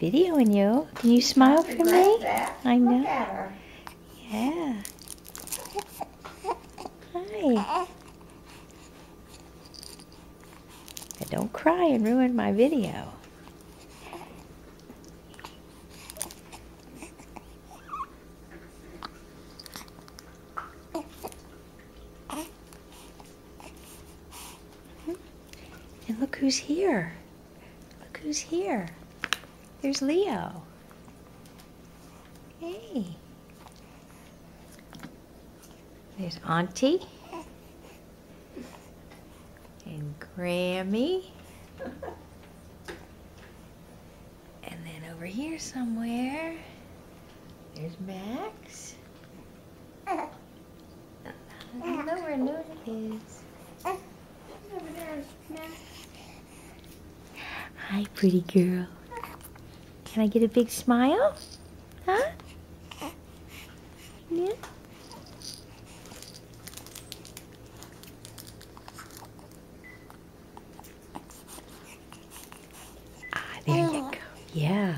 videoing you. Can you smile for me? I know. Look at her. Yeah. Hi. Don't cry and ruin my video. And look who's here. Look who's here. There's Leo. Hey. There's Auntie. And Grammy. And then over here somewhere, there's Max. I don't know where Nuna is. Over there is Max. Hi, pretty girl. Can I get a big smile? Huh? Yeah. Ah, there you go. Yeah.